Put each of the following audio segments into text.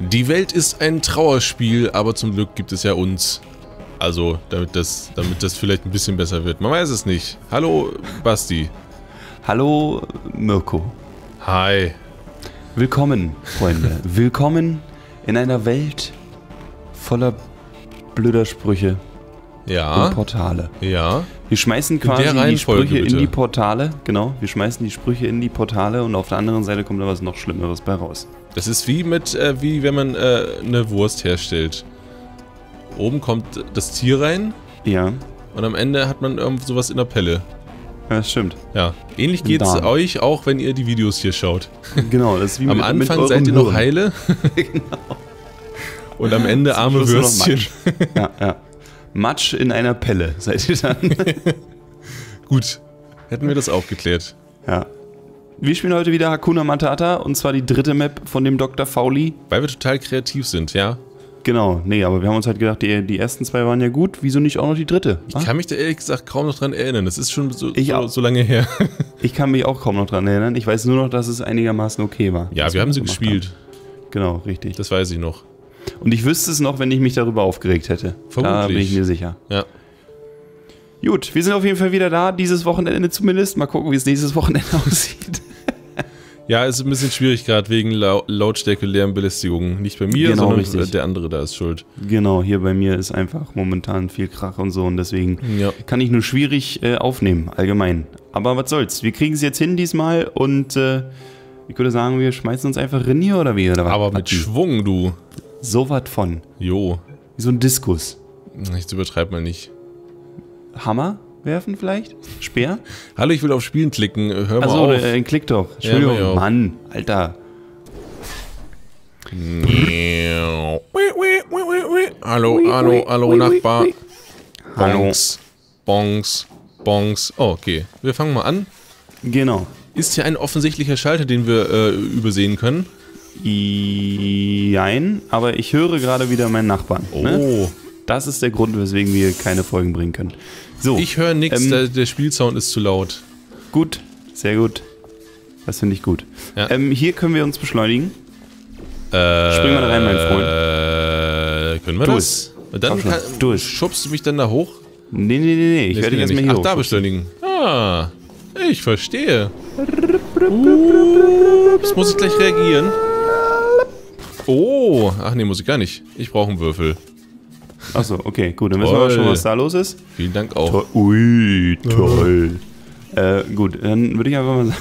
Die Welt ist ein Trauerspiel, aber zum Glück gibt es ja uns. Also, damit das, damit das vielleicht ein bisschen besser wird. Man weiß es nicht. Hallo, Basti. Hallo, Mirko. Hi. Willkommen, Freunde. Willkommen in einer Welt voller blöder Sprüche Ja. und Portale. Ja. Wir schmeißen quasi die Sprüche bitte. in die Portale. Genau, wir schmeißen die Sprüche in die Portale und auf der anderen Seite kommt da was noch Schlimmeres bei raus. Das ist wie mit, äh, wie wenn man äh, eine Wurst herstellt. Oben kommt das Tier rein Ja, und am Ende hat man irgend sowas in der Pelle. ja, das stimmt. Ja. Ähnlich geht's Darm. euch auch, wenn ihr die Videos hier schaut. Genau, das ist wie Am mit, mit Anfang eurem seid ihr noch Hirn. heile. Und am Ende arme Würstchen. Ja, ja. Matsch in einer Pelle seid ihr dann. Gut. Hätten wir das auch geklärt. ja. Wir spielen heute wieder Hakuna Matata und zwar die dritte Map von dem Dr. Fauli. Weil wir total kreativ sind, ja. Genau, nee, aber wir haben uns halt gedacht, die, die ersten zwei waren ja gut, wieso nicht auch noch die dritte? Ich kann mich da ehrlich gesagt kaum noch dran erinnern. Das ist schon so, Ich so, so lange her. Ich kann mich auch kaum noch dran erinnern. Ich weiß nur noch, dass es einigermaßen okay war. Ja, wir haben sie gespielt. haben. Genau, richtig. Das weiß ich noch. Und ich wüsste es noch, wenn ich mich darüber aufgeregt hätte. Da Vermutlich. bin ich mir sicher. Ja. Gut, wir sind auf jeden Fall wieder da, dieses Wochenende zumindest. Mal gucken, wie es nächstes Wochenende aussieht. Ja, es ist ein bisschen schwierig gerade wegen Lau Lautstärke, Lärm, Belästigung. Nicht bei mir, Genau, sondern richtig. äh, der andere da ist schuld. Genau, hier bei mir ist einfach momentan viel Krach und so und deswegen Ja. kann ich nur schwierig äh, aufnehmen, allgemein. Aber was soll's, wir kriegen es jetzt hin diesmal und äh, ich würde sagen, wir schmeißen uns einfach rein hier oder wie? Oder was? Aber mit? Schwung, du. So was von. Jo. Wie so ein Diskus. Jetzt übertreib mal nicht. Hammer werfen vielleicht? Speer? Hallo, ich will auf Spielen klicken. Hör mal Achso, auf. äh, klick doch. Entschuldigung, Ja. Mann, Alter. Hallo, hallo, hallo, Nachbar. Hallo. Bongs, Bongs. Oh, okay. Wir fangen mal an. Genau. Ist hier ein offensichtlicher Schalter, den wir äh, übersehen können? Jein, aber ich höre gerade wieder meinen Nachbarn. Oh. Ne? Das ist der Grund, weswegen wir keine Folgen bringen können. So, Ich höre nichts, Ähm, der, der Spielsound ist zu laut. gut, sehr gut. Das finde ich gut. Ja. Ähm, hier können wir uns beschleunigen. Äh, Spring mal rein, mein Freund. Äh, können wir Tu das? Dann Komm schon, kann, es. schubst du mich dann da hoch? Nee, nee, nee, nee. Ich werde dich erstmal nicht. hier Ach, da beschleunigen. Ah, ich verstehe. Ups, muss ich gleich reagieren? Oh, ach nee, muss ich gar nicht. Ich brauche einen Würfel. Achso, okay, gut. Dann wissen wir Toll. schon, was da los ist. Vielen Dank auch. To- Ui, toll. Äh, gut, dann würde ich einfach mal sagen.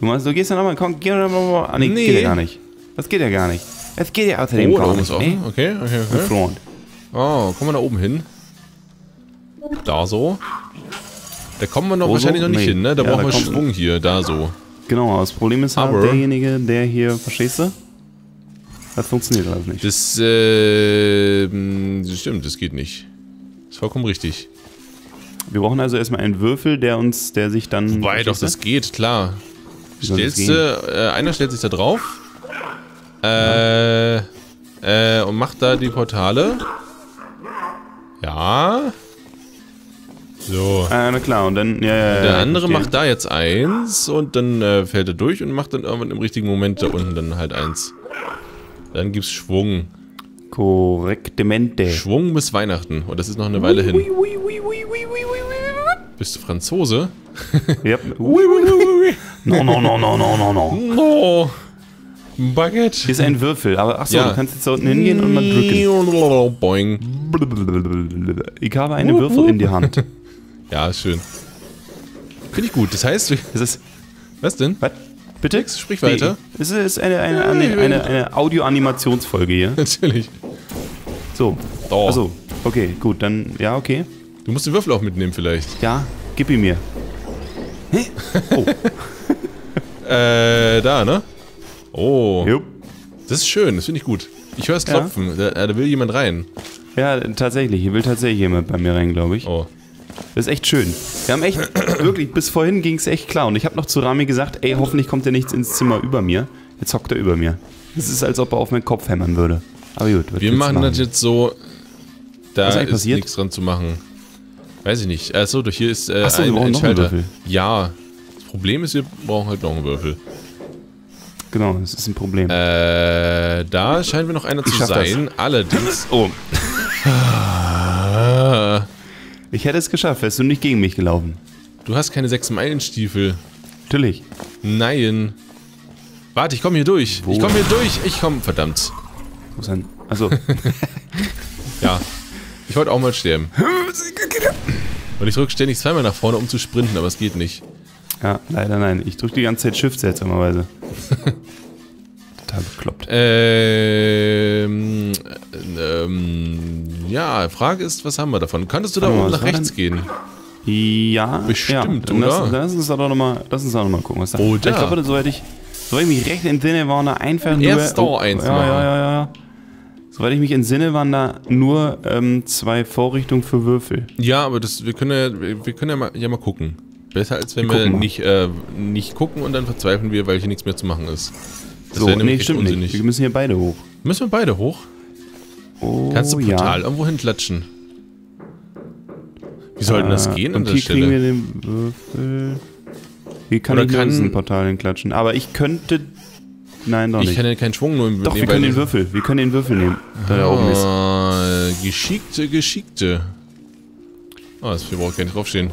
Du meinst, du gehst dann nochmal, komm, geh doch mal. Ah, nee, Nee. geht ja gar nicht. Das geht ja gar nicht. Das geht ja außerdem Oh, gar nicht. offen. Okay, okay, Nee? okay. Freund. Oh, kommen wir da oben hin? Da so. Da kommen wir noch Wo wahrscheinlich so? noch nicht Nee. hin, ne? Da Ja, brauchen da wir Schwung hier, da so. Genau, das Problem ist halt Aber- derjenige, der hier, verstehst du? Das funktioniert alles nicht. Das, äh, das stimmt, das geht nicht. Ist vollkommen richtig. Wir brauchen also erstmal einen Würfel, der uns, der sich dann. Wobei, doch, das geht, klar. Das Stellst du, äh, einer stellt sich da drauf. Äh, äh, und macht da die Portale. Ja. So. Ah, na klar, und dann, ja, ja. Der andere macht da jetzt eins und dann äh, fällt er durch und macht dann irgendwann im richtigen Moment da unten dann halt eins. Dann gibt's Schwung. Korrektemente. Schwung bis Weihnachten. Und das ist noch eine Weile hin. Bist du Franzose? Ja. No, no, no, no, no, no, no. No. Baguette. Hier ist ein Würfel, aber achso, Ja. du kannst jetzt da unten hingehen und mal drücken. Boing. Ich habe einen Würfel in die Hand. Ja, ist schön. Finde ich gut. Das heißt, Das ist. was denn? Was? Bitte? Sprich weiter. Nee, Es ist eine, eine, eine, eine, eine Audio-Animationsfolge hier. Natürlich. So. Da. Achso, okay, gut, dann. Ja, okay. Du musst den Würfel auch mitnehmen vielleicht. Ja, gib ihn mir. Hä? Oh, Äh, da, ne? Oh. jupp. Das ist schön, das finde ich gut. Ich höre es Ja. klopfen. Da, da will jemand rein. Ja, tatsächlich. Hier will tatsächlich jemand bei mir rein, glaube ich. Oh. Das ist echt schön. Wir haben echt, wirklich, bis vorhin ging es echt klar. Und ich habe noch zu Rami gesagt, ey, hoffentlich kommt er nichts ins Zimmer über mir. Jetzt hockt er über mir. Es ist, als ob er auf meinen Kopf hämmern würde. Aber gut, was Wir du machen das jetzt so. Da Was ist ist nichts dran zu machen. Weiß ich nicht. Achso, durch hier ist äh, Ach so, wir ein, brauchen ein noch einen. Würfel. Ja. Das Problem ist, wir brauchen halt noch einen Würfel. Genau, das ist ein Problem. Äh, da scheinen wir noch einer zu schaff das. sein. Allerdings. Oh. Ich hätte es geschafft, wärst du nicht gegen mich gelaufen. du hast keine 6-Meilen-Stiefel. Natürlich. Nein. Warte, ich komme hier durch. Wo? Ich komme hier durch. Ich komme. Verdammt. Wo ist denn? Also. Ja. Ich wollte auch mal sterben. Und ich drücke ständig zweimal nach vorne, um zu sprinten, aber es geht nicht. ja, leider nein. Ich drücke die ganze Zeit Shift seltsamerweise. Total bekloppt. Ähm, ähm, ja, Frage ist, was haben wir davon? Könntest du da oben nach rechts gehen? Ja, Bestimmt, ja. Oder? Lass, lass uns da doch nochmal noch mal gucken, was da Oder? Ich glaube, soweit ich, soweit ich mich recht entsinne, waren da einfach nur... Erst Star eins ja, ja, ja, ja, ja. Soweit ich mich entsinne, waren da nur ähm, zwei Vorrichtungen für Würfel. Ja, aber das, wir können ja, wir können ja mal, ja mal gucken. Besser als wenn Wir wir, nicht, äh, nicht gucken und dann verzweifeln wir, weil hier nichts mehr zu machen ist. Das So, wäre nee, stimmt unsinnig. nicht. Wir müssen hier beide hoch. Müssen wir beide hoch? Oh, Kannst du brutal ja. irgendwo hinklatschen? Wie soll denn das Äh, gehen an und der hier kriegen wir Stelle? den Würfel. Hier kann Oder ich kann- ein Portal hinklatschen. Aber ich könnte... Nein, doch Ich nicht. kann ja keinen Schwung nur doch, wir können den Würfel. Wir können den Würfel nehmen, der da oben ist. Ah, geschickte, geschickte. Oh, das braucht gar nicht draufstehen.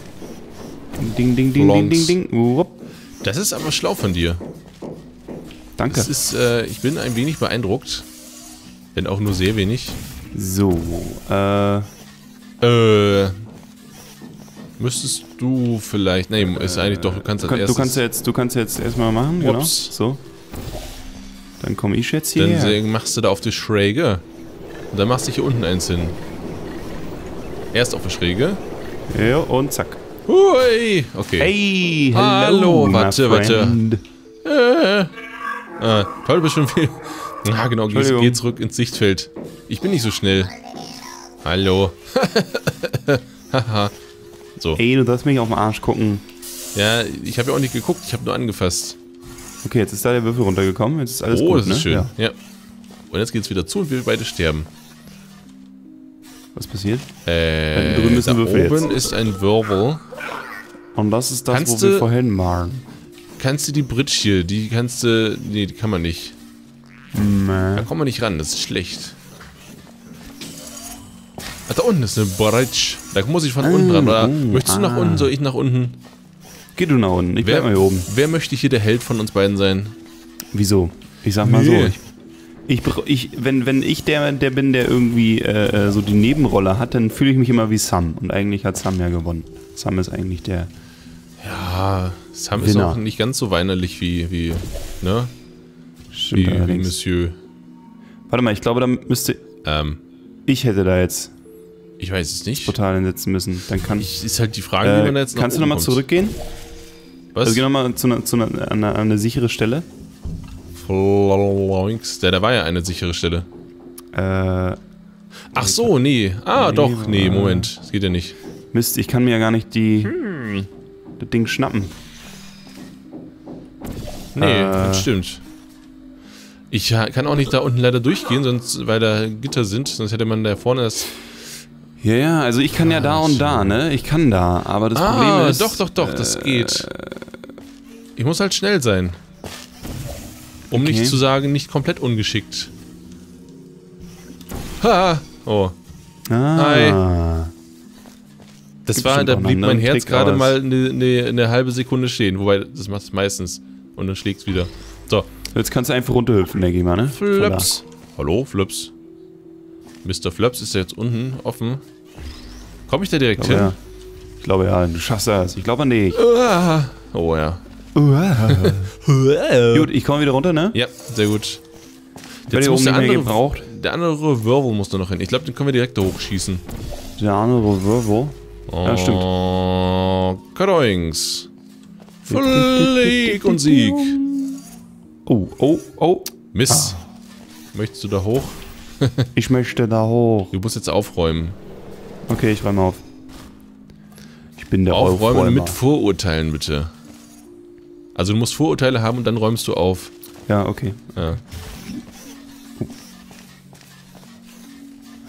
Ding, ding, ding, ding, Blondes. ding, ding. Wupp. Das ist aber schlau von dir. Danke. Das ist, äh, ich bin ein wenig beeindruckt. Wenn auch nur sehr wenig. So, äh... Äh. Müsstest du vielleicht. Nee, ist eigentlich doch, du kannst als Kann, du kannst ja jetzt, du kannst jetzt erstmal machen, genau. Ups. So. Dann komme ich jetzt dann hierher. se- machst du da auf die Schräge. Und dann machst du hier unten eins hin. Erst auf die Schräge. Ja, und zack. Hui! Okay. Hey, hello, Hallo, warte, warte. friend. Ah, toll, bist schon viel. Ja, genau, geh, zurück ins Sichtfeld. Ich bin nicht so schnell. Hallo. Haha. so. Ey, du darfst mich auf den Arsch gucken. Ja, ich habe ja auch nicht geguckt, ich habe nur angefasst. Okay, jetzt ist da der Würfel runtergekommen. Jetzt ist alles oh, gut, das ne? ist schön. Ja. Ja. Und jetzt geht's wieder zu und wir beide sterben. Was passiert? Äh, ist da ein Würfel oben jetzt. ist ein Wirbel. Und das ist das, Kannst wo wir vorhin waren. Kannst du die Bridge hier, die kannst du... Nee, die kann man nicht. Da kommt man nicht ran, das ist schlecht. Ach, da unten ist eine Bridge. Da muss ich von unten ran. Oder oh, möchtest du nach ah. unten, soll ich nach unten? Geh du nach unten. Ich bleib mal hier oben. wer möchte hier der Held von uns beiden sein? Wieso? Ich sag mal Nee. so. Ich, ich, wenn, wenn ich der, der bin, der irgendwie äh, äh, so die Nebenrolle hat, dann fühle ich mich immer wie Sam. Und eigentlich hat Sam ja gewonnen. Sam ist eigentlich der. Ja, Sam ist Winner. auch nicht ganz so weinerlich wie, wie, ne? Stimmt Wie, wie allerdings. Monsieur. Warte mal, ich glaube, da müsste. Ähm, Ich hätte da jetzt ich weiß es nicht. Portal hinsetzen müssen. Dann kann Ich, ist halt die Frage, wie Äh, man da jetzt kannst du nochmal zurückgehen? Was? Also geh nochmal zu, einer- zu einer, an, eine, eine sichere Stelle. Floinks. Der, da war ja eine sichere Stelle. Äh, Ach so, nee. Ah, Nee, doch. Nee, Moment. Das geht ja nicht. Mist, ich kann mir ja gar nicht die, Hm. das Ding schnappen. Nee, Äh. das stimmt. Ich kann auch nicht da unten leider durchgehen, sonst, weil da Gitter sind, sonst hätte man da vorne das. Ja, ja, also ich kann ja da und da, ne? Ich kann da, aber das ah, Problem ist. doch, doch, doch, das äh, geht. Ich muss halt schnell sein. Um Okay. nicht zu sagen, nicht komplett ungeschickt. Ha! Oh. Ah. Das Gibt war, da blieb mein Herz gerade mal eine, eine, eine halbe Sekunde stehen. Wobei, das macht es meistens. Und dann schlägt es wieder. So, Jetzt kannst du einfach runterhüpfen, denke ich mal, ne? Flaps. Hallo, Flaps. Mr. Flaps ist ja jetzt unten offen. Komme ich da direkt Ich glaube, hin? ja. Ich glaube ja, du schaffst das. Ich glaube an dich. Ah. Oh ja. Gut, ich komme wieder runter, ne? Ja, sehr gut. Jetzt hier muss oben der nicht mehr andere, gebraucht. der andere Wirbel muss da noch hin. Ich glaube, den können wir direkt da hochschießen. Der andere Wirbel. Ja, stimmt. Oh, Kadoings. Flieg und Sieg. Oh, oh, oh. Mist. Möchtest du da hoch? Ich möchte da hoch. Du musst jetzt aufräumen. Okay, ich räume auf. Ich bin der Aufräumen Aufräumer. mit Vorurteilen, bitte. Also du musst Vorurteile haben und dann räumst du auf. Ja, okay. Ja.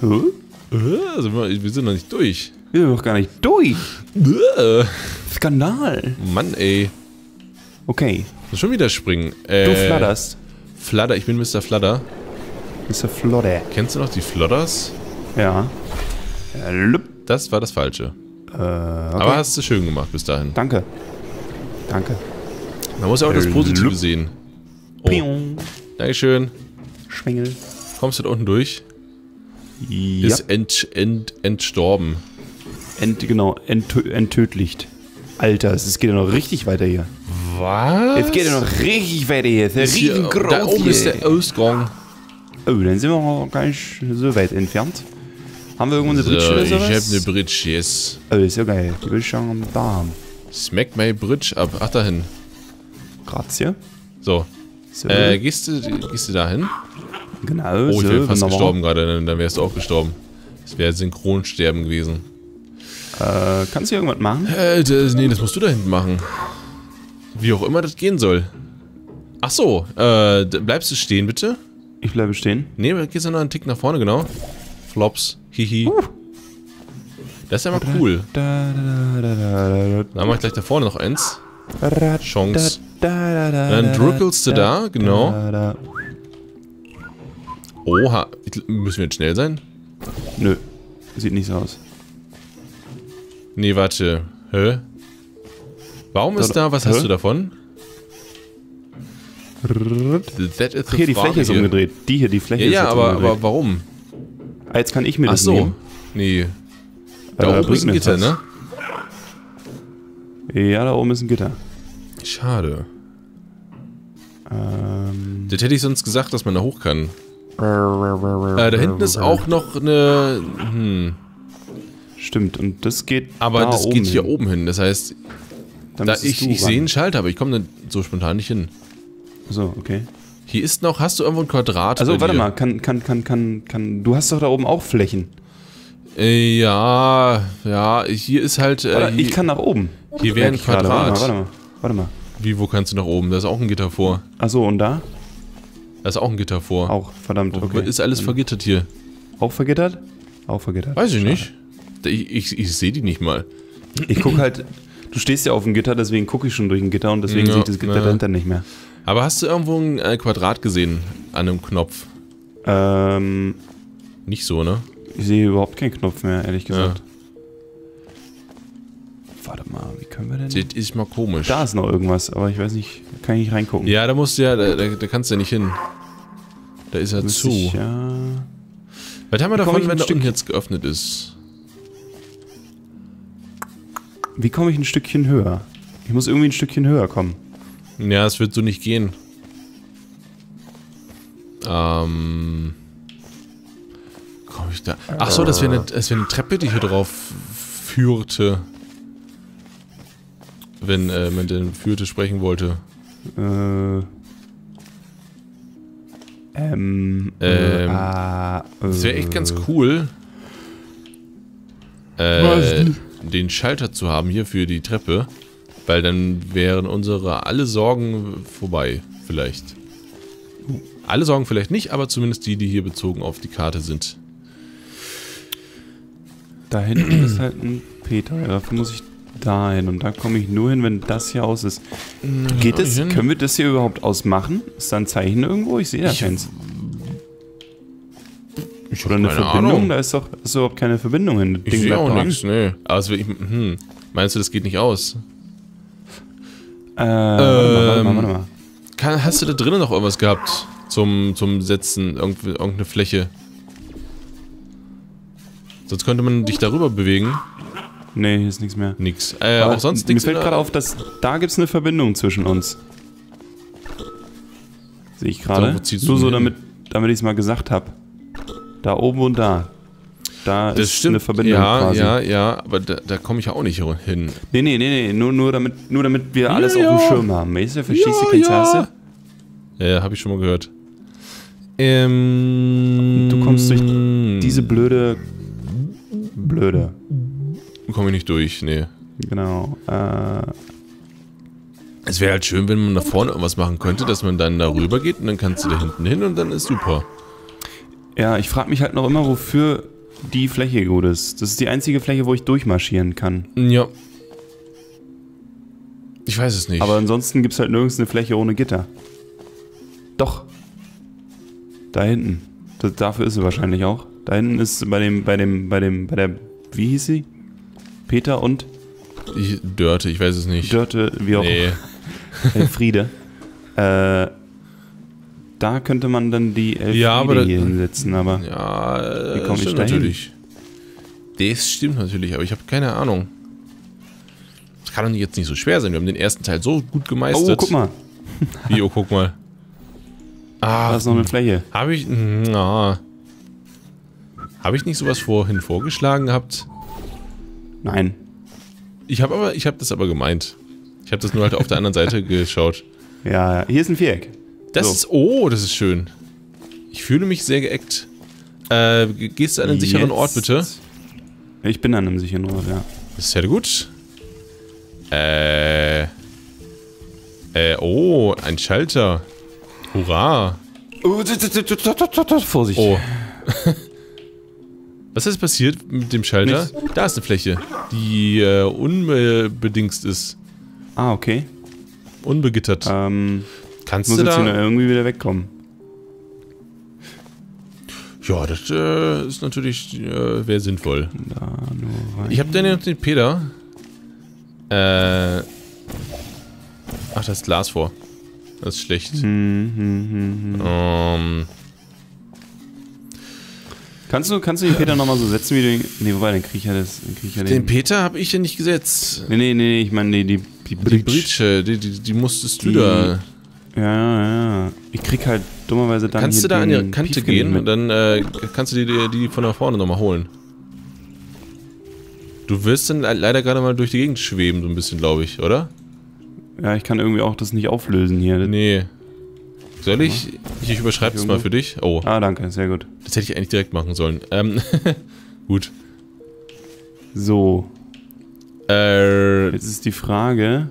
Hä? Äh, Also wir sind noch nicht durch. Wir sind doch gar nicht durch. Skandal. Mann, ey. Okay. Muss schon wieder springen. Äh, Du flatterst. Fladder, ich bin Mr. Fladder. Mr. Flodder. Kennst du noch die Flodders? Ja. Äh. Das war das Falsche. Äh, okay. Aber hast du schön gemacht bis dahin. Danke. Danke. Man muss ja auch das Äh, Positive lup. sehen. Oh. Dankeschön. Schwengel. Kommst du da unten durch? Ja. Ist ent, ent, entstorben. Ent, genau, enttö enttödlicht. Alter, es geht ja noch richtig weiter hier. Was? Es geht ja noch richtig Ist ja hier, riesengroß da oben ist der Ausgang. Oh, dann sind wir noch gar nicht so weit entfernt. Haben wir irgendwo eine So, Bridge oder ich hab sowas? eine Bridge, yes. Oh, ist ja geil. Die will ich schon da haben. Smack my Bridge ab. Ach, dahin. Grazie. So. So, Äh, gehst du, gehst du dahin? genau, Oh, ich so, wäre fast wunderbar. gestorben gerade, dann, dann wärst du auch gestorben. Das wäre Synchronsterben gewesen. Äh, kannst du irgendwas machen? Äh, das, nee, das musst du da hinten machen. Wie auch immer das gehen soll. Ach so, äh, bleibst du stehen bitte? Ich bleibe stehen. Nee, gehst du noch einen Tick nach vorne, genau. Flops, hihi. Das ist ja mal cool. Da, da, da, da, mach ich gleich da vorne noch eins. Chance. da, da, da, Dann da, drückelst du da, genau. Oha, müssen wir jetzt schnell sein? Nö, sieht nicht so aus. Nee, warte. Hä? Warum ist da, was hast du davon? Hier, die Fläche ist hier. umgedreht. Die hier, die Fläche Ja, ist ja, aber, aber warum? Ah, jetzt kann ich mir Ach das so. nehmen. Nee. Da Äh, oben ist ein Gitter, was. ne? Ja, da oben ist ein Gitter. Schade. Ähm, Das hätte ich sonst gesagt, dass man da hoch kann. Äh, da hinten ist auch noch eine... Hm. Stimmt, und das geht Aber da das geht hier hin. oben hin. Das heißt, Da da ich, ich sehe einen Schalter, aber ich komme da so spontan nicht hin. So, okay. Hier ist noch... Hast du irgendwo ein Quadrat? Also, warte dir? mal, kann, kann, kann, kann, kann, du hast doch da oben auch Flächen. Äh, ja, ja, hier ist halt... Äh, Oder hier, ich kann nach oben. hier wäre ein gerade. Warte Quadrat. mal, warte mal, warte mal. Wie, wo kannst du nach oben? Da ist auch ein Gitter vor. Achso, und da? Da ist auch ein Gitter vor. Auch, verdammt, okay. Ist alles vergittert hier? Auch vergittert? Auch vergittert. Weiß ich Schade. nicht. Ich, ich, ich sehe die nicht mal. Ich guck halt, du stehst ja auf dem Gitter, deswegen gucke ich schon durch ein Gitter und deswegen Ja, sehe ich das Gitter ja. dahinter nicht mehr. Aber hast du irgendwo ein äh, Quadrat gesehen an einem Knopf? Ähm, Nicht so, ne? ich sehe überhaupt keinen Knopf mehr, ehrlich Ja. gesagt. Warte mal, wie können wir denn... Das ist mal komisch. Da ist noch irgendwas, aber ich weiß nicht, kann ich nicht reingucken. Ja, da musst du ja, da, da, da kannst du ja nicht hin. Da ist er Müsste zu. Ich, ja. Was haben wir davon, wenn Stück- unten jetzt geöffnet ist? Wie komme ich ein Stückchen höher? Ich muss irgendwie ein Stückchen höher kommen. Ja, es wird so nicht gehen. Ähm. Komm ich da. Ach so, das wäre eine, das wär eine Treppe, die hier drauf führte. Wenn äh, man den führte sprechen wollte. Äh. Ähm. Ähm, ah, Das wäre echt ganz cool. Weiß Äh, nicht. Den Schalter zu haben hier für die Treppe. Weil dann wären unsere alle Sorgen vorbei. Vielleicht. Alle Sorgen vielleicht nicht, aber zumindest die, die hier bezogen auf die Karte sind. Da hinten ist halt ein Peter. Dafür muss ich da hin. Und da komme ich nur hin, wenn das hier aus ist. Geht es? hin. Können wir das hier überhaupt ausmachen? Ist da ein Zeichen irgendwo? Ich sehe da keins. Ich Oder eine Verbindung? Da ist doch ist überhaupt keine Verbindung hin. Das Ich sehe auch nichts, nee. Also, ich, hm, meinst du, das geht nicht aus? Äh, warte mal, warte mal, Ähm, warte mal. Kann, hast du da drinnen noch irgendwas gehabt? Zum, zum Setzen, irgendwie- irgendeine Fläche? Sonst könnte man dich darüber bewegen. Nee, hier ist nichts mehr. Nix. Äh, Aber auch sonst Mir nichts. fällt in der- gerade auf, dass da gibt es eine Verbindung zwischen uns. Sehe ich gerade. So, Nur so, damit, damit ich es mal gesagt habe. Da oben und da. Da Das ist stimmt. eine Verbindung ja, quasi. ja, ja, aber da, da komme ich ja auch nicht hin. Nee, nee, nee, nee. Nur, nur, damit, nur damit wir alles Ja, auf dem. Schirm haben. Weißt du, verstehst du, Ja, kennst ja. du? Ja, ja, habe ich schon mal gehört. Ähm, Du kommst durch Diese blöde. Blöde. komme ich nicht durch, nee. Genau. Äh, Es wäre halt schön, wenn man da vorne irgendwas machen könnte, dass man dann da rüber geht und dann kannst du da hinten hin und dann ist super. Ja, ich frage mich halt noch immer, wofür die Fläche gut ist. Das ist die einzige Fläche, wo ich durchmarschieren kann. Ja. Ich weiß es nicht. Aber ansonsten gibt es halt nirgends eine Fläche ohne Gitter. Doch. Da hinten. das, dafür ist sie wahrscheinlich auch. Da hinten ist bei dem, bei dem, bei dem, bei der, wie hieß sie? Peter und Ich, Dörte, ich weiß es nicht. Dörte, wie auch nee. Elfriede. äh, da könnte man dann die Elfriede Ja, aber da- hier hinsetzen, aber Ja, Wie komm ich stimmt da natürlich. Das stimmt natürlich, aber ich habe keine Ahnung. Das kann doch jetzt nicht so schwer sein. Wir haben den ersten Teil so gut gemeistert. Oh, guck mal, Wie, oh, guck mal. da Ah, ist noch eine Fläche. habe ich. Na. Habe ich nicht sowas vorhin vorgeschlagen gehabt? Nein. Ich habe aber, ich habe das aber gemeint. Ich habe das nur halt auf der anderen Seite geschaut. Ja, hier ist ein Viereck. Das So. ist, oh, das ist schön. Ich fühle mich sehr geeckt. Äh, gehst du an einen sicheren Ort bitte? Ich bin an einem sicheren Ort, ja. Das ist ja gut. Äh. Äh, oh, ein Schalter. Hurra. Oh, Vorsicht. Oh. Was ist passiert mit dem Schalter? Da ist eine Fläche, die äh, unbedingst ist. Ah, okay. Unbegittert. Ähm, Kannst muss du jetzt hier noch da... irgendwie wieder wegkommen. Ja, das äh, ist natürlich... Äh, wäre sinnvoll. Da nur rein. Ich habe dann noch den Peter. Äh... Ach, da ist Glas vor. Das ist schlecht. Hm, hm, hm, hm. Ähm... Kannst du, kannst du den Peter nochmal so setzen, wie du den. Nee, wobei, dann krieg ich ja das. Krieg ich ja den. Den Peter habe ich ja nicht gesetzt. nee, nee, nee, ich meine, die, die, die Die. Britsche, die, die, die musstest du Die- da. Ja, ja, ja. Ich krieg halt dummerweise dann. Kannst du da an die Kante Piefken gehen mit. und dann äh, kannst du dir die, die von da vorne nochmal holen. Du wirst dann le- leider gerade mal durch die Gegend schweben, so ein bisschen, glaube ich, oder? Ja, ich kann irgendwie auch das nicht auflösen hier. Nee. Soll ich? Ich, ich überschreibe das mal für dich. Oh, Ah, danke, sehr gut. das hätte ich eigentlich direkt machen sollen. Ähm, gut. So, Äh, jetzt ist die Frage.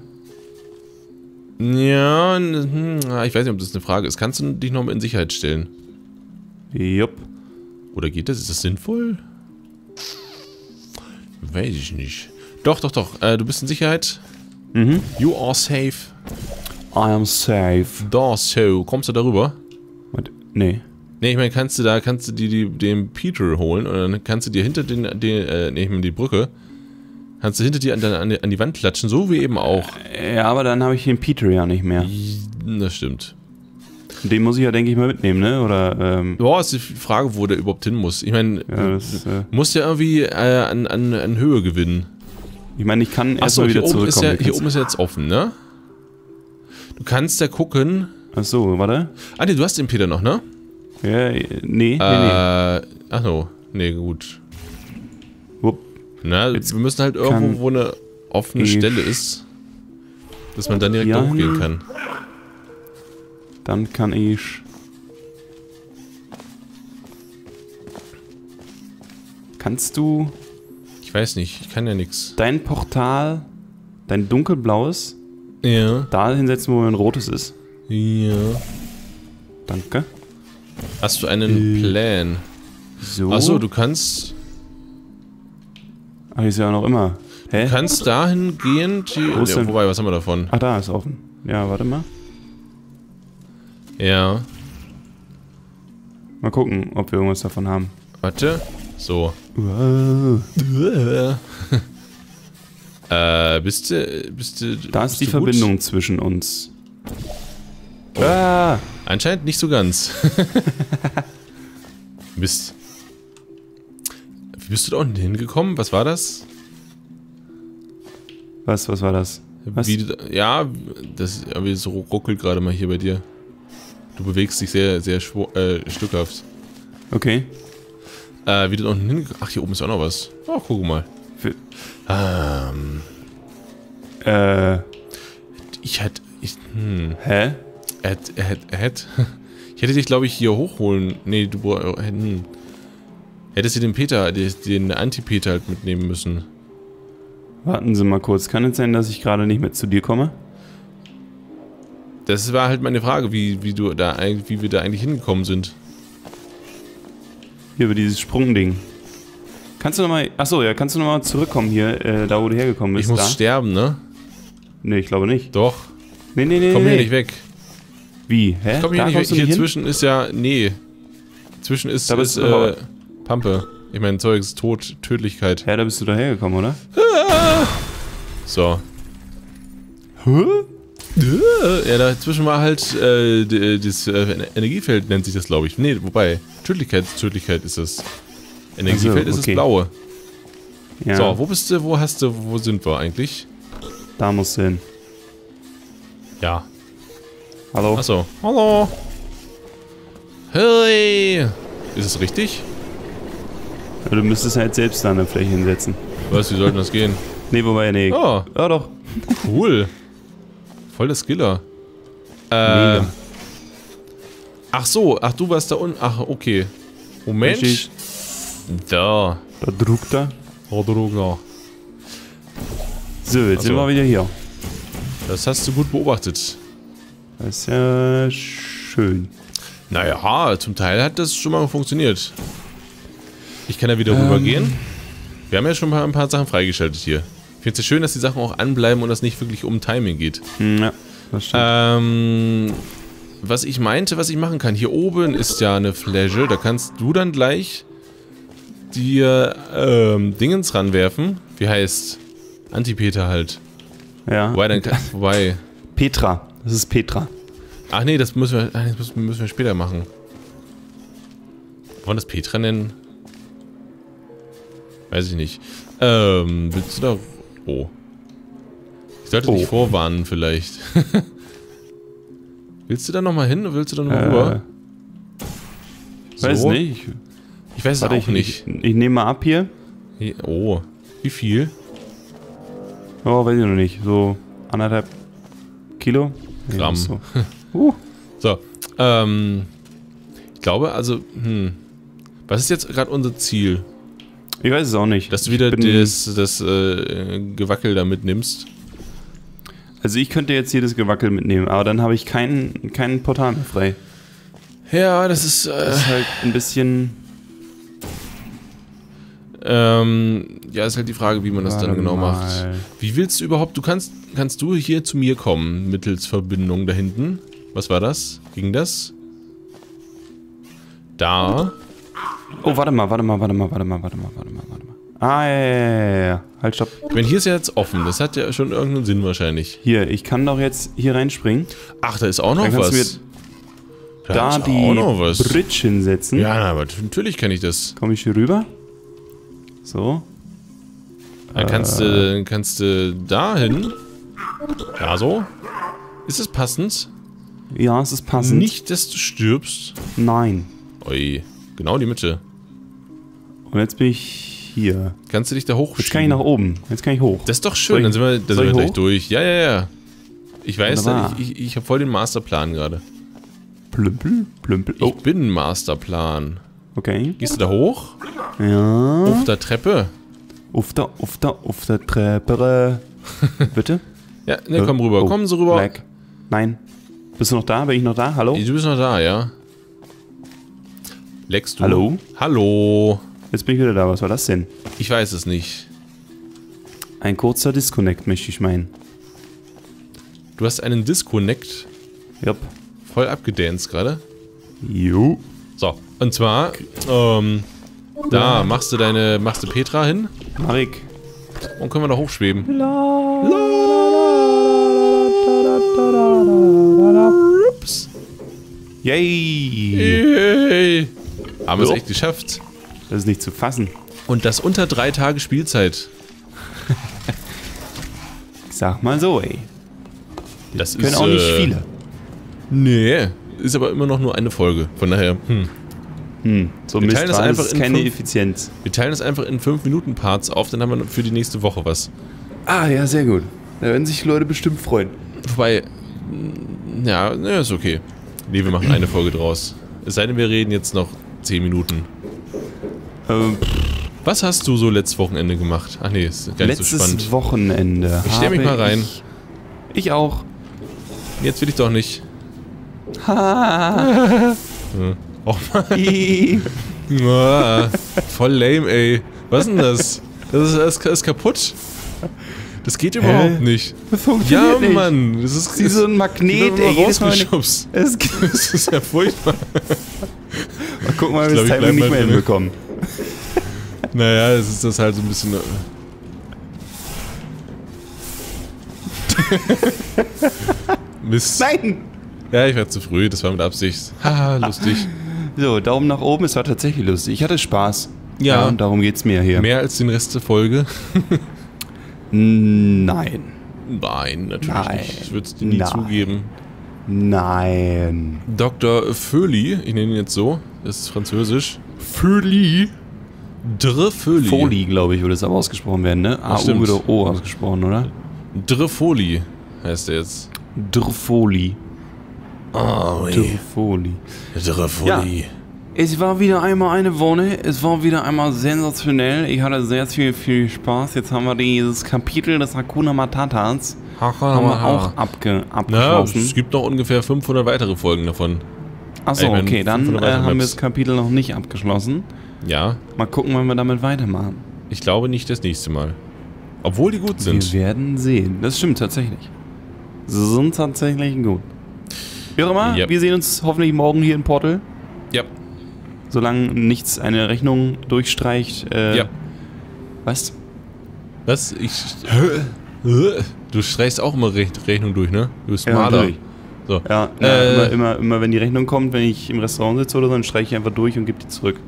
Ja, hm, ich weiß nicht, ob das eine Frage ist. Kannst du dich noch mal in Sicherheit stellen? Jupp. Oder geht das? Ist das sinnvoll? Weiß ich nicht. Doch, doch, doch. Äh, du bist in Sicherheit. Mhm. You are safe. I am safe. Da, so. Kommst du darüber? Warte, nee. Ne, ich meine, kannst du da, kannst du die, die, den Peter holen und dann kannst du dir hinter den, den äh, ne, meine die Brücke, kannst du hinter dir an, die- an, an die Wand klatschen, so wie eben auch. Ja, aber dann habe ich den Peter ja nicht mehr. Das stimmt. Den muss ich ja, denke ich, mal mitnehmen, ne? Oder, ähm, Boah, ist die Frage, wo der überhaupt hin muss. Ich meine, ja, das, äh, muss ja irgendwie äh, an, an, an Höhe gewinnen. ich meine, ich kann erstmal hier, wieder oben ist zurückkommen. ja, hier oben ist ja jetzt offen, ne? Du kannst ja gucken. Achso, warte. Ah, nee, du hast den Peter noch, ne? Ja, nee, nee, nee. Äh, ach no. Nee, gut. Na, Jetzt wir müssen halt irgendwo, wo eine offene Stelle ist, dass man dann direkt Ja. hochgehen kann. Dann kann ich. Kannst du Ich weiß nicht, ich kann ja nix. dein Portal, dein dunkelblaues, Ja. da hinsetzen, wo ein rotes ist? Ja. Danke. Hast du einen Äh. Plan? So. Achso, du kannst, Ach, ist ja noch immer. Hä? kannst dahin gehen. Die, Wo ja, wobei, was haben wir davon? Ach, da ist offen. Ja, warte mal. Ja. Mal gucken, ob wir irgendwas davon haben. Warte. So. Wow. Äh, bist du, bist du. Da ist die du gut? Verbindung zwischen uns. Ah, Anscheinend nicht so ganz. Mist. Wie bist du da unten hingekommen? Was war das? was, was war das? Was? Wie ja, das irgendwie so ruckelt gerade mal hier bei dir. Du bewegst dich sehr, sehr äh, stückhaft. Okay. Äh, wie du da unten hingekommen Ach, hier oben ist auch noch was. Oh, guck mal. Für, Ähm, äh, ich hätte. Ich, hm. hä? Hätte. Hätte. Er hätte ich hätte dich, glaube ich, hier hochholen. Nee, du. bra- Hm. Hättest du den Peter, den, Anti-Peter halt mitnehmen müssen. Warten Sie mal kurz. Kann es sein, dass ich gerade nicht mehr zu dir komme? Das war halt meine Frage, wie, wie du da wie wir da eigentlich hingekommen sind. Hier über dieses Sprungding. Kannst du nochmal. Achso, ja, kannst du nochmal zurückkommen hier, äh, da wo du hergekommen Ich bist? muss da? sterben, ne? Nee, ich glaube nicht. Doch. Nee, nee, nee. Komm nee. hier nicht weg. Wie? Hä? Ich komm hier da nicht weg. Hier zwischen ist ja. Nee. Zwischen ist, Da ist bist aber- äh, Pampe. Ich meine, Zeugs Tod, Tödlichkeit. Ja, da bist du dahergekommen, oder? So. Hä? Ja, dazwischen war halt äh, d- das äh, Energiefeld nennt sich das, glaube ich. Nee, wobei, Tödlichkeit, Tödlichkeit ist das. Energiefeld Ach so, ist okay. das blaue. Ja, So, wo bist du, wo hast du, wo sind wir eigentlich? da musst du hin. Ja. Hallo? Achso. Hallo. Hey. Ist es richtig? Ja, Du müsstest halt selbst da eine Fläche hinsetzen. Was, wie sollten das gehen? Nee, wobei, nee. Oh, Ja, doch. cool. Voll der Skiller. Äh, Mega. ach so, ach du warst da unten. Ach, okay. Moment. Richtig. Da. Da druckt er. Rodrigo. So, jetzt Ach sind wir wieder hier. Das hast du gut beobachtet. Das ist ja schön. Naja, zum Teil hat das schon mal funktioniert. Ich kann ja wieder Ähm. rübergehen. Wir haben ja schon mal ein paar Sachen freigeschaltet hier. Ich finde es ja schön, dass die Sachen auch anbleiben und das nicht wirklich um Timing geht. Hm, Ja, das stimmt. Ähm, was ich meinte, was ich machen kann. Hier oben ist ja eine Fläche. Da kannst du dann gleich dir ähm, Dingens ranwerfen. Wie heißt? Antipeter halt. ja. Wobei, dann wobei. Petra. Das ist Petra. Ach nee, das müssen wir, das müssen wir später machen. Wollen wir das Petra nennen? Weiß ich nicht. Ähm, willst du da... Oh. Ich sollte dich Oh. vorwarnen vielleicht. willst du da nochmal hin? Willst du da nochmal Äh, rüber? Weiß So? nicht. Ich weiß es auch ich, nicht. Ich, ich nehme mal ab hier. Oh. Wie viel? Oh, weiß ich noch nicht. So anderthalb Kilo? Gramm. So. Uh, So. Ähm... Ich glaube, also... Hm. Was ist jetzt gerade unser Ziel? Ich weiß es auch nicht. Dass du wieder das, das äh, Gewackel da mitnimmst? Also ich könnte jetzt hier das Gewackel mitnehmen, aber dann habe ich keinen kein Portal mehr frei. Ja, das ist... Äh, Das ist halt ein bisschen... Ähm, ja, ist halt die Frage, wie man das dann genau mal. macht. Wie willst du überhaupt, du kannst, kannst du hier zu mir kommen, mittels Verbindung da hinten? Was war das? Ging das? Da. Oh, warte mal, warte mal, warte mal, warte mal, warte mal, warte mal, warte mal. Ah, ja, ja, ja, ja. Halt, stopp. Ich meine, hier ist ja jetzt offen, das hat ja schon irgendeinen Sinn wahrscheinlich. Hier, ich kann doch jetzt hier reinspringen. Ach, da ist auch noch was. Da ist die auch noch was. Bridge hinsetzen. Ja, na, aber natürlich kann ich das. Komme ich hier rüber? So. Dann kannst du, kannst du da hin. Ja, so. Ist es passend? Ja, es ist passend. Nicht, dass du stirbst. Nein. Ui, genau die Mitte. Und jetzt bin ich hier. Kannst du dich da hochschieben? Jetzt kann ich nach oben. Jetzt kann ich hoch. Das ist doch schön, Soll dann ich- sind wir, da soll sind wir ich gleich hoch? durch. Ja, ja, ja. Ich weiß, Wunderbar. ich, ich, ich habe voll den Masterplan gerade. Plümpel, plümpel. Oh, Ich bin Masterplan. okay. Gehst du da hoch? Ja. Auf der Treppe? Auf der, auf der, auf der Treppe. Bitte? Ja, ne, komm rüber. Oh, Kommen Sie rüber. Black. Nein. Bist du noch da? Bin ich noch da? Hallo? Du bist noch da, ja? Leckst du? Hallo? Hallo? Jetzt bin ich wieder da. Was war das denn? Ich weiß es nicht. Ein kurzer Disconnect, möchte ich meinen. Du hast einen Disconnect Jupp. voll abgedanced gerade. Jo. So, und zwar, ähm, da machst du deine, machst du Petra hin Marek. und können wir da hochschweben. Ups. Yay. Yay. Haben wir es echt geschafft. Das ist nicht zu fassen. Und das unter drei Tage Spielzeit. Ich sag mal so, ey. Das Können ist, auch nicht äh, viele. Nee, ist aber immer noch nur eine Folge. Von daher, hm. Hm, so wir teilen das einfach das in keine fünf- Effizienz. Wir teilen es einfach in 5-Minuten-Parts auf, dann haben wir für die nächste Woche was. Ah, ja, sehr gut. Da werden sich die Leute bestimmt freuen. Wobei, ja, ja, ist okay. Nee, wir machen eine Folge draus. Es sei denn, wir reden jetzt noch 10 Minuten. Ähm, Was hast du so letztes Wochenende gemacht? Ach nee, ist gar nicht so letztes spannend. Wochenende. Ich stell mich mal rein. Ich, ich auch. Jetzt will ich doch nicht. Ha. Och Mann, voll lame, ey. Was ist denn das? Das ist, das ist kaputt. Das geht überhaupt nicht. Das funktioniert Ja, nicht. Mann. Das ist, wie so ein Magnet, ey. Jedes Mal, es, Das ist ja furchtbar. Mal gucken, ob wir das Timing nicht mehr hinbekommen. Naja, es ist das halt so ein bisschen. äh, Mist. Nein! Ja, ich war zu früh, das war mit Absicht. Haha, lustig. So, Daumen nach oben, es war tatsächlich lustig. Ich hatte Spaß. Ja. und darum geht's mir hier. Mehr als den Rest der Folge? Nein. Nein, natürlich Nein. nicht. Ich würde es dir nie Nein. zugeben. Nein. Dr. Föhli, ich nenne ihn jetzt so, das ist französisch. Föli. Dre Föhli. Foli, glaube ich, würde es aber ausgesprochen werden, ne? A, U oder O ausgesprochen, oder? Dre Foli heißt er jetzt. Drfoli. Oh, Drfoli. Dre Foli. Es war wieder einmal eine Wonne, es war wieder einmal sensationell. Ich hatte sehr viel, viel Spaß. Jetzt haben wir dieses Kapitel des Hakuna Matatas haben wir auch abge abgeschlossen. es gibt noch ungefähr 500 weitere Folgen davon. Achso, okay, dann 500 äh, haben wir das Kapitel noch nicht abgeschlossen. Ja, Mal gucken, wann wir damit weitermachen. ich glaube nicht das nächste Mal. Obwohl die gut sind. Wir werden sehen. Das stimmt tatsächlich. Sie sind tatsächlich gut. Wie auch immer, Ja. wir sehen uns hoffentlich morgen hier in Portal. Ja, Solange nichts eine Rechnung durchstreicht. Äh, ja. Was? Was? Ich. Du streichst auch immer Rech Rechnung durch, ne? Du bist Ja, Maler. natürlich. So. Ja, Äh, ja immer, immer, immer wenn die Rechnung kommt, wenn ich im Restaurant sitze oder so, dann streiche ich einfach durch und gebe die zurück.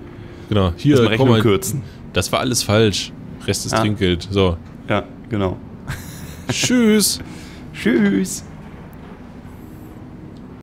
Genau. Hier, Erstmal komm mal. kürzen. Das war alles falsch. Rest ist Ah. Trinkgeld. So. Ja, genau. Tschüss. Tschüss.